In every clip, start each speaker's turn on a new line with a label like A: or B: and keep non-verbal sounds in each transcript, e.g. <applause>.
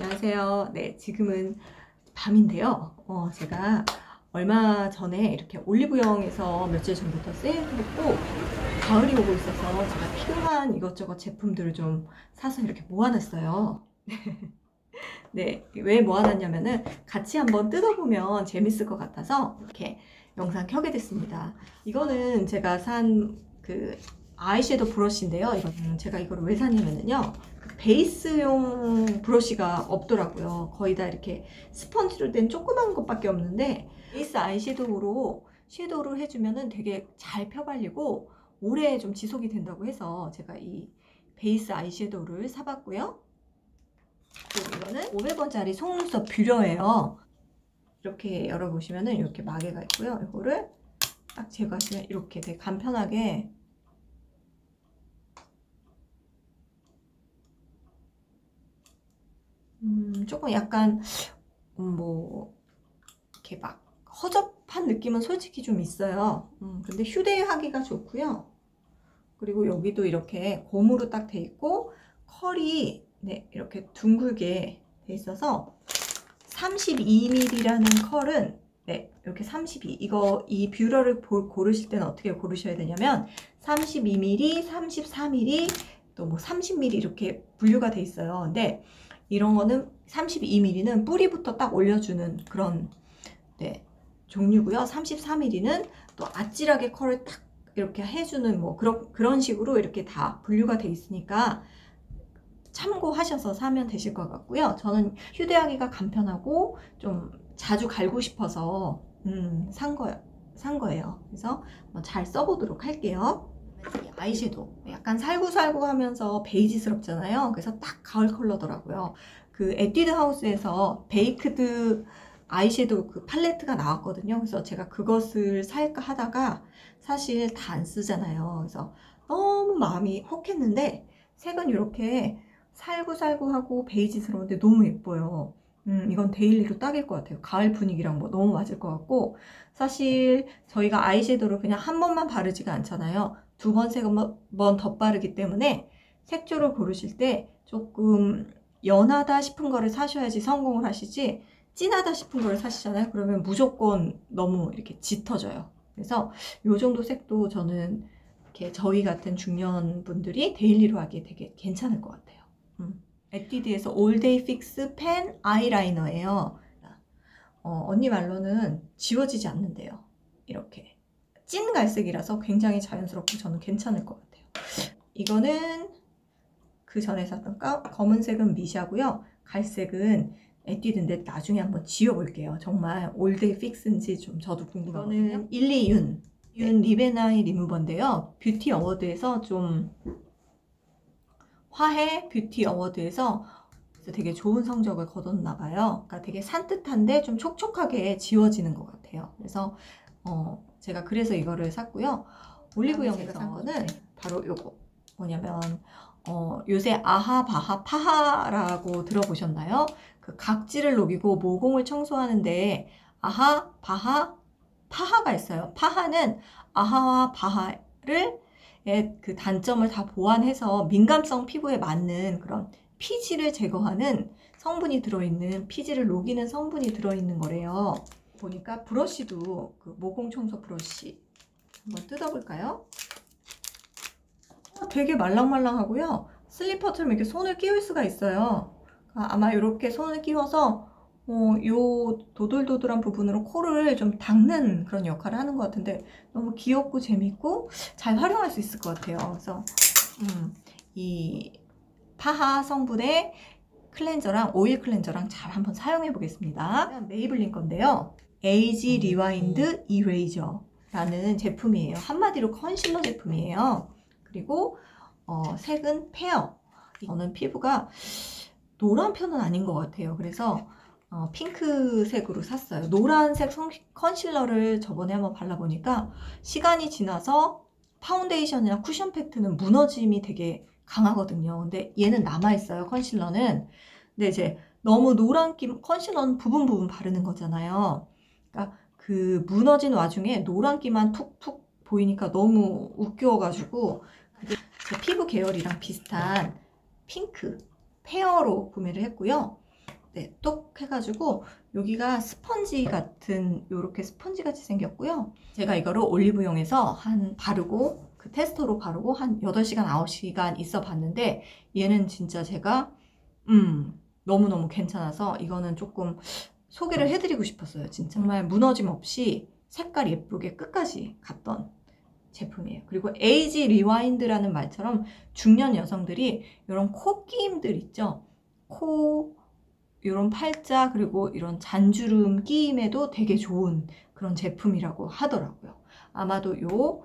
A: 안녕하세요. 네, 지금은 밤인데요. 어, 제가 얼마 전에 이렇게 올리브영에서 며칠 전부터 세일했고 가을이 오고 있어서 제가 필요한 이것저것 제품들을 좀 사서 이렇게 모아놨어요. <laughs> 네, 왜 모아놨냐면은 같이 한번 뜯어보면 재밌을 것 같아서 이렇게 영상 켜게 됐습니다. 이거는 제가 산 그 아이섀도우 브러쉬인데요. 이거는 제가 이걸 왜 샀냐면요. 그 베이스용 브러쉬가 없더라고요. 거의 다 이렇게 스펀지로 된 조그만 것밖에 없는데 베이스 아이섀도우로 섀도우를 해주면은 되게 잘 펴발리고 오래 좀 지속이 된다고 해서 제가 이 베이스 아이섀도우를 사봤고요. 이거는 500원짜리 속눈썹 뷰러예요. 이렇게 열어보시면은 이렇게 마개가 있고요. 이거를 딱 제거하시면 이렇게 되게 간편하게 음, 조금 약간 음, 뭐 이렇게 막 허접한 느낌은 솔직히 좀 있어요. 음, 근데 휴대하기가 좋고요. 그리고 여기도 이렇게 고무로 딱 돼 있고 컬이 네, 이렇게 둥글게 돼 있어서 32mm라는 컬은 네, 이렇게 32. 이거 이 뷰러를 보- 고르실 때는 어떻게 고르셔야 되냐면 32mm, 33mm, 또 뭐 30mm 이렇게 분류가 돼 있어요. 근데 이런 거는 32mm는 뿌리부터 딱 올려주는 그런 네, 종류고요. 33mm는 또 아찔하게 컬을 딱 이렇게 해주는 뭐 그런 그런 식으로 이렇게 다 분류가 돼 있으니까 참고하셔서 사면 되실 것 같고요. 저는 휴대하기가 간편하고 좀 자주 갈고 싶어서 음, 산 거, 산 거예요. 그래서 잘 써보도록 할게요. 이 아이섀도우 약간 살구살구 하면서 베이지스럽잖아요. 그래서 딱 가을 컬러더라고요. 그 에뛰드 하우스에서 baked 아이섀도우 그 팔레트가 나왔거든요. 그래서 제가 그것을 살까 하다가 사실 다 안 쓰잖아요. 그래서 너무 마음이 혹했는데 색은 이렇게 살구살구하고 베이지스러운데 너무 예뻐요. 음, 이건 daily로 딱일 것 같아요. 가을 분위기랑 뭐 너무 맞을 것 같고 사실 저희가 아이섀도우를 그냥 한 번만 바르지가 않잖아요. 두 번, 세 번 덧바르기 때문에 색조를 고르실 때 조금 연하다 싶은 거를 사셔야지 성공을 하시지 진하다 싶은 거를 사시잖아요. 그러면 무조건 너무 이렇게 짙어져요. 그래서 이 정도 색도 저는 이렇게 저희 같은 중년 분들이 daily로 하기에 되게 괜찮을 것 같아요. 음. 에뛰드에서 all day fix pen 아이라이너예요. 어, 언니 말로는 지워지지 않는데요. 이렇게 찐 갈색이라서 굉장히 자연스럽고 저는 괜찮을 것 같아요. 이거는 그 전에 샀던 까- 검은색은 미샤고요. 갈색은 에뛰드인데 나중에 한번 지워볼게요. 정말 all day fix인지 좀 저도 궁금하거든요. 이거는 일리윤 윤 리베나이 리무버인데요. beauty award에서 좀 화해 beauty award에서 되게 좋은 성적을 거뒀나 봐요. 그러니까 되게 산뜻한데 좀 촉촉하게 지워지는 것 같아요. 그래서 어, 제가 그래서 이거를 샀고요. 올리브영에서 산 거는 바로 요거 뭐냐면 어, 요새 AHA BHA PHA라고 들어보셨나요? 그 각질을 녹이고 모공을 청소하는데 AHA BHA PHA가 있어요. PHA는 AHA와 BHA를 의그 단점을 다 보완해서 민감성 피부에 맞는 그런 피지를 제거하는 성분이 들어있는 피지를 녹이는 성분이 들어있는 거래요. 보니까 브러쉬도 그 모공 청소 브러쉬 한번 뜯어볼까요? 어, 되게 말랑말랑하고요. 슬리퍼처럼 이렇게 손을 끼울 수가 있어요. 아, 아마 이렇게 손을 끼워서 어, 요 도돌도돌한 부분으로 코를 좀 닦는 그런 역할을 하는 것 같은데 너무 귀엽고 재밌고 잘 활용할 수 있을 것 같아요. 그래서 음, 이 PHA 성분의 클렌저랑 오일 클렌저랑 잘 한번 사용해 보겠습니다. 메이블린 건데요. Age Rewind Eraser 라는 제품이에요. 한마디로 컨실러 제품이에요. 그리고 어, 색은 fair. 저는 피부가 노란 편은 아닌 것 같아요. 그래서 어, 핑크색으로 샀어요. 노란색 성- 컨실러를 저번에 한번 발라보니까 시간이 지나서 파운데이션이나 쿠션 팩트는 무너짐이 되게 강하거든요. 근데 얘는 남아있어요, 컨실러는. 근데 이제 너무 노란기, 컨실러는 부분 부분 바르는 거잖아요. 그러니까 그 무너진 와중에 노란 기만 툭툭 보이니까 너무 웃겨가지고 그게 제 피부 계열이랑 비슷한 핑크, fair로 구매를 했고요. 네, 똑 해가지고 여기가 스펀지 같은 요렇게 스펀지 같이 생겼고요. 제가 이거를 올리브영에서 한 바르고 그 테스터로 바르고 한 8시간 9시간 있어 봤는데 얘는 진짜 제가 음 너무너무 괜찮아서 이거는 조금 소개를 해드리고 싶었어요. 진짜 정말 무너짐 없이 색깔 예쁘게 끝까지 갔던 제품이에요. 그리고 Age Rewind라는 말처럼 중년 여성들이 이런 코 끼임들 있죠. 코 이런 팔자 그리고 이런 잔주름 끼임에도 되게 좋은 그런 제품이라고 하더라고요. 아마도 요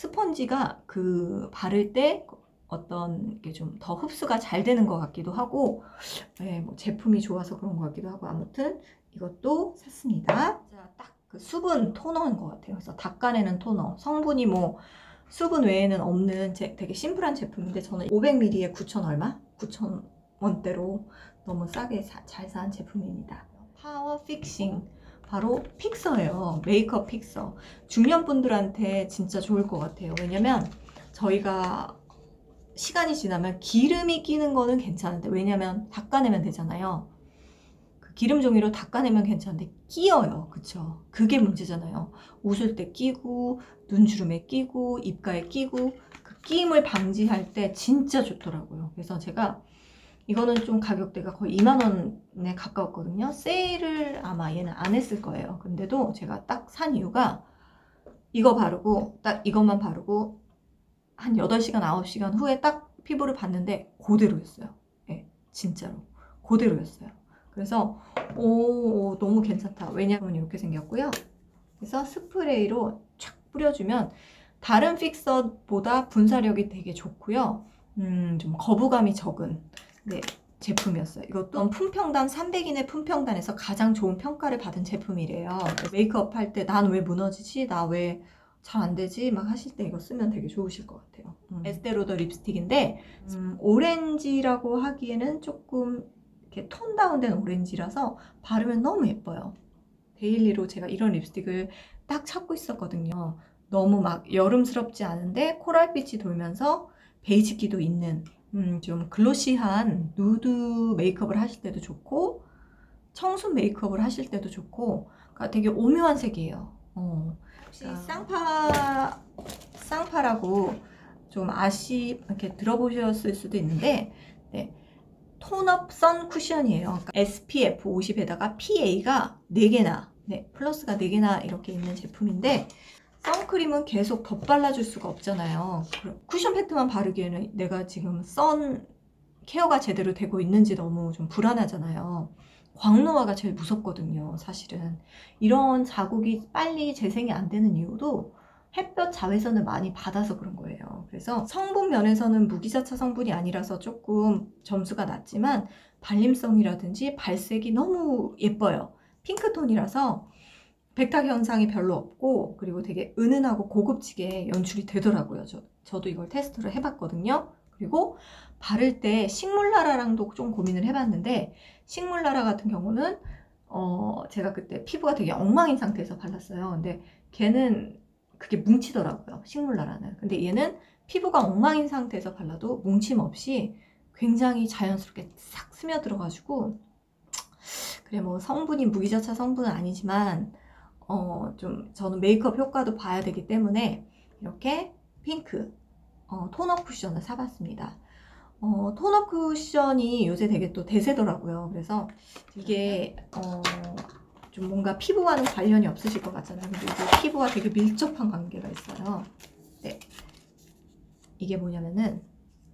A: 스펀지가 그 바를 때 어떤 게 좀 더 흡수가 잘 되는 것 같기도 하고 네, 뭐 제품이 좋아서 그런 것 같기도 하고 아무튼 이것도 샀습니다. 자, 딱그 수분 토너인 것 같아요. 그래서 닦아내는 토너 성분이 뭐 수분 외에는 없는 제, 되게 심플한 제품인데 저는 500ml에 9천 얼마? 9천 원대로 너무 싸게 사- 잘산 제품입니다. power fixing 바로 픽서예요. 메이크업 픽서. 중년 분들한테 진짜 좋을 것 같아요. 왜냐면 저희가 시간이 지나면 기름이 끼는 거는 괜찮은데 왜냐면 닦아내면 되잖아요. 그 기름 종이로 닦아내면 괜찮은데 끼어요. 그쵸? 그게 문제잖아요. 웃을 때 끼고 눈주름에 끼고 입가에 끼고 그 끼임을 방지할 때 진짜 좋더라고요. 그래서 제가 이거는 좀 가격대가 거의 2만 원에 가까웠거든요. 세일을 아마 얘는 안 했을 거예요. 근데도 제가 딱 산 이유가 이거 바르고 딱 이것만 바르고 한 8시간, 9시간 후에 딱 피부를 봤는데 그대로였어요. 예, 진짜로. 그대로였어요. 그래서 오, 오, 너무 괜찮다. 왜냐면 이렇게 생겼고요. 그래서 스프레이로 촥 뿌려주면 다른 fixer보다 분사력이 되게 좋고요. 음, 좀 거부감이 적은 네, 제품이었어요. 이것도 품평단 300인의 품평단에서 가장 좋은 평가를 받은 제품이래요. 메이크업 할 때 난 왜 무너지지? 나 왜 잘 안 되지? 막 하실 때 이거 쓰면 되게 좋으실 것 같아요. 음. 에스티로더 립스틱인데 음, 오렌지라고 하기에는 조금 이렇게 tone down된 오렌지라서 바르면 너무 예뻐요. daily로 제가 이런 립스틱을 딱 찾고 있었거든요. 너무 막 여름스럽지 않은데 코랄빛이 돌면서 베이지기도 있는 음, 좀 glossy한 누드 메이크업을 하실 때도 좋고 청순 메이크업을 하실 때도 좋고 그러니까 되게 오묘한 색이에요. 어. 혹시 쌍파 쌍파라고 좀 아시 이렇게 들어보셨을 수도 있는데 네. 톤업 선 쿠션이에요. 그러니까 SPF 50에다가 PA가 4개나 네, 플러스가 4개나 이렇게 있는 제품인데 선크림은 계속 덧발라줄 수가 없잖아요. 그 쿠션 패드만 바르기에는 내가 지금 선 케어가 제대로 되고 있는지 너무 좀 불안하잖아요. 광노화가 제일 무섭거든요, 사실은. 이런 자국이 빨리 재생이 안 되는 이유도 햇볕 자외선을 많이 받아서 그런 거예요. 그래서 성분 면에서는 무기자차 성분이 아니라서 조금 점수가 낮지만 발림성이라든지 발색이 너무 예뻐요. 핑크톤이라서 백탁 현상이 별로 없고 그리고 되게 은은하고 고급지게 연출이 되더라고요. 저, 저도 이걸 테스트를 해봤거든요. 그리고 바를 때 식물나라랑도 좀 고민을 해봤는데 식물나라 같은 경우는 어 제가 그때 피부가 되게 엉망인 상태에서 발랐어요. 근데 걔는 그게 뭉치더라고요. 식물나라는. 근데 얘는 피부가 엉망인 상태에서 발라도 뭉침 없이 굉장히 자연스럽게 싹 스며들어가지고 그래 뭐 성분이 무기자차 성분은 아니지만 어 좀 저는 메이크업 효과도 봐야 되기 때문에 이렇게 핑크 어, 톤업 쿠션을 사봤습니다. 어, 톤업 쿠션이 요새 되게 또 대세더라고요. 그래서 이게 어, 좀 뭔가 피부와는 관련이 없으실 것 같잖아요. 근데 이게 피부와 되게 밀접한 관계가 있어요. 네. 이게 뭐냐면은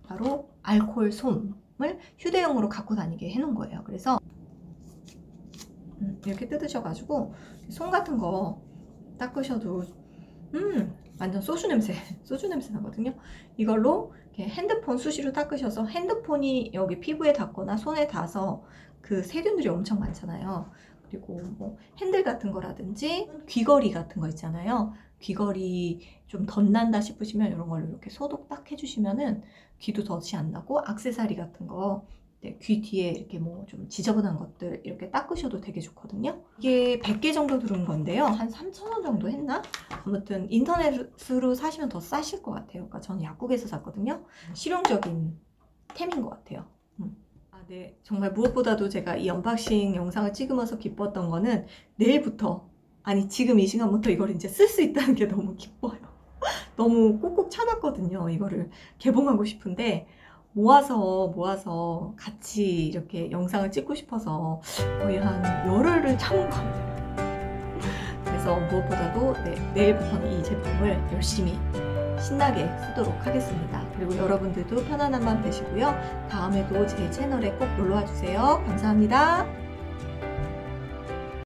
A: 바로 알코올 솜을 휴대용으로 갖고 다니게 해놓은 거예요. 그래서 음, 이렇게 뜯으셔가지고 솜 같은 거 닦으셔도 음 완전 소주 냄새 <laughs> 소주 냄새 나거든요. 이걸로 핸드폰 수시로 닦으셔서 핸드폰이 여기 피부에 닿거나 손에 닿아서 그 세균들이 엄청 많잖아요. 그리고 뭐 핸들 같은 거라든지 귀걸이 같은 거 있잖아요. 귀걸이 좀 덧난다 싶으시면 이런 걸로 이렇게 소독 딱 해주시면은 귀도 덧이 안 나고 악세사리 같은 거 네, 귀 뒤에 이렇게 뭐 좀 지저분한 것들 이렇게 닦으셔도 되게 좋거든요. 이게 100개 정도 들은 건데요. 한 3,000원 정도 했나? 아무튼 인터넷으로 사시면 더 싸실 것 같아요. 그러니까 저는 약국에서 샀거든요. 실용적인 템인 것 같아요. 음. 아, 네. 정말 무엇보다도 제가 이 unboxing 영상을 찍으면서 기뻤던 거는 내일부터, 아니, 지금 이 시간부터 이걸 이제 쓸 수 있다는 게 너무 기뻐요. <laughs> 너무 꼭꼭 참았거든요. 이거를 개봉하고 싶은데, 모아서, 모아서 같이 이렇게 영상을 찍고 싶어서 거의 한 열흘을 참은 것 같아요. 그래서 무엇보다도 네, 내일부터는 이 제품을 열심히 신나게 쓰도록 하겠습니다. 그리고 여러분들도 편안한 밤 되시고요. 다음에도 제 채널에 꼭 놀러와 주세요. 감사합니다.